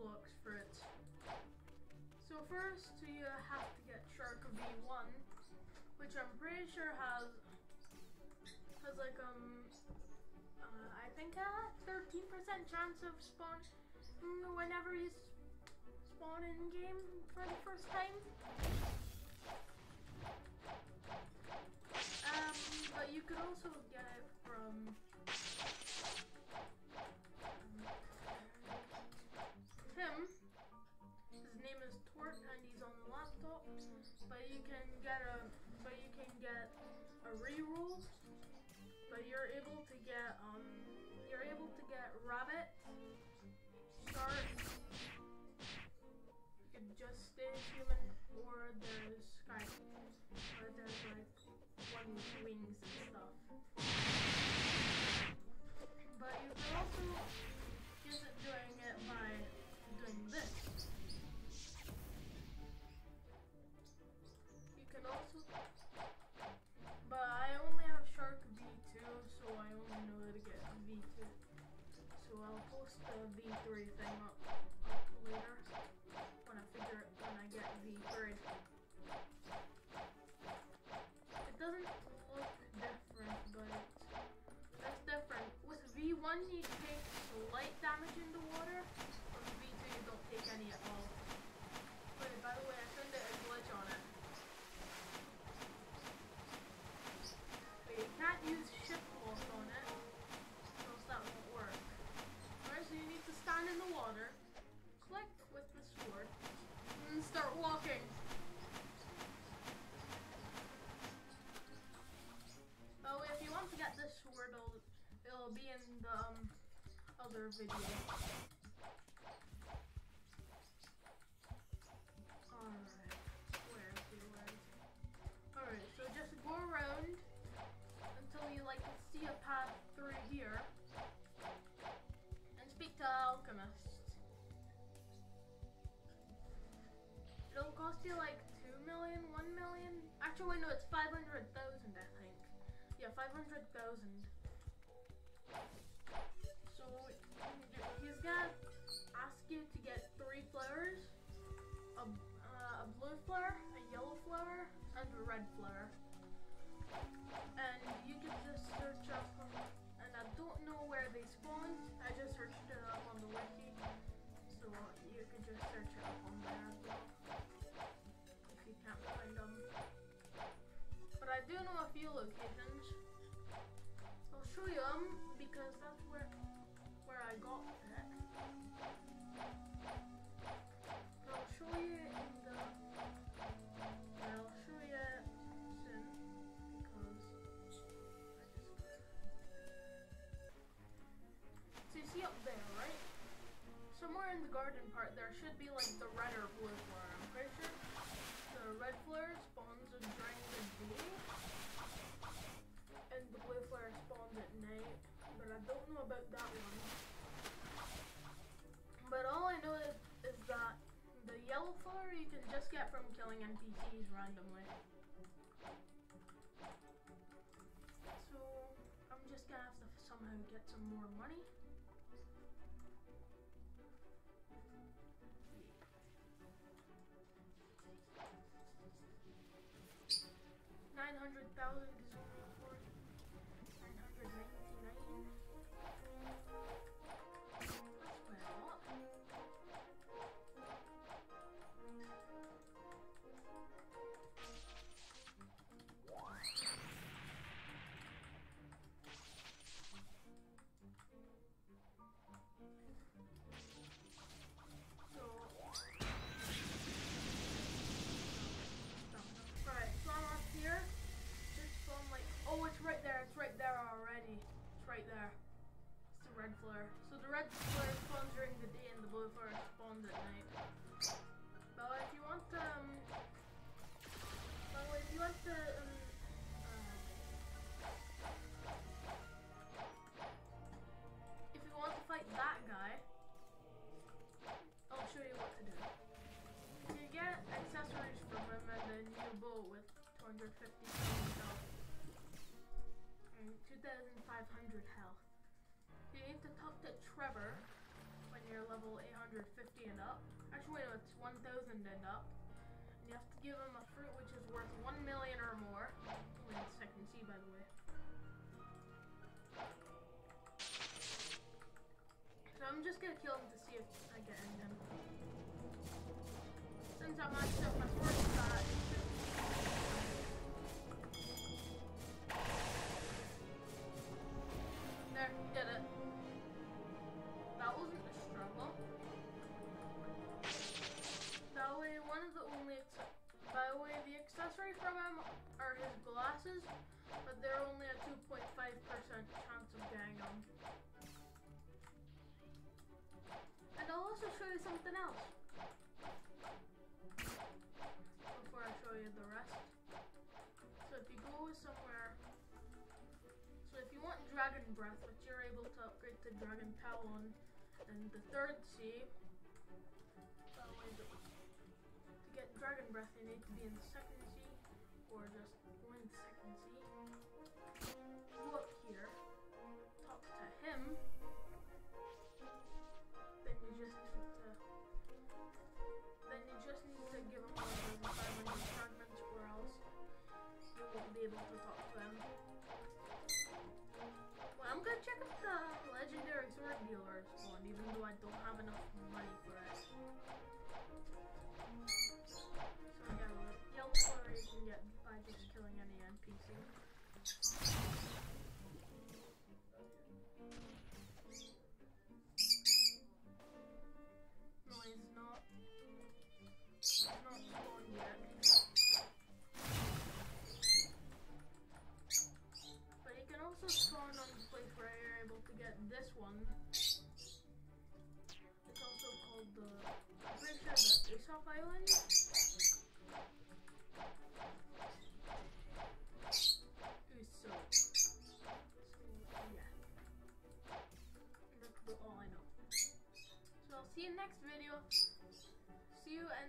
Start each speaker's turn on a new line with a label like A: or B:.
A: blocks for it. So first you have to get Shark V1, which I'm pretty sure has has like um uh, I think a 13% chance of spawn whenever you spawn in game for the first time. Um, but you could also get But you can get a but you can get a reroll. But you're able to get um you're able to get rabbit, shark, stay human or there's sky. Or there's like one wings and stuff. Get V3. It doesn't look different, but it's different. With V1 you take light damage in the water, with V2 you don't take any at all. Wait, by the way, I found a glitch on it. But you can't use shift pulse on it, else that won't work. Alright, so you need to stand in the water, click with the sword, and start walking. Oh, if you want to get this sword, it'll, it'll be in the um, other video. Alright, so just go around until you like see a path through here and speak to alchemist. It'll cost you like 2 million, 1 million. Actually, no, it's 500,000, I think. Yeah, 500,000. So he's gonna ask you to get three flowers a, uh, a blue flower, a yellow flower, and a red flower. And you can just search up, and I don't know where they spawn. I just searched it up on the wiki, so you can just search it up on there. If you can't find them. But I do know a few locations. I'll show you them garden part, there should be like the red or blue flower. I'm pretty sure the red flower spawns during the day, and the blue flower spawns at night. But I don't know about that one. But all I know is, is that the yellow flower you can just get from killing NPCs randomly. So I'm just gonna have to somehow get some more money. Nine hundred thousand is only if you want to um uh, if you want to fight that guy I'll show you what to do. You get accessories from him and a new bow with 250 health. And 2500 health. You need to talk to Trevor when you're level 850 and up. Actually, no, it's 1000 and up. Give him a fruit which is worth 1 million or more. Only in second Sea, by the way. So I'm just gonna kill him to see if I get him. Since I'm maxed something else. Before I show you the rest. So if you go somewhere so if you want Dragon Breath, which you're able to upgrade to Dragon Talon, and the third Sea, that uh, to get Dragon Breath you need to be in the second Sea, or just go in the second C. legendary sword dealer's one, even though I don't have enough money for it. So yeah, well, yellow color you can get by just killing any NPC. No, he's not. Not spawned yet. But you can also spawn on the place where get this one. It's also called the, I'm pretty sure the Aesop Island. All I know. So I'll see you next video. See you and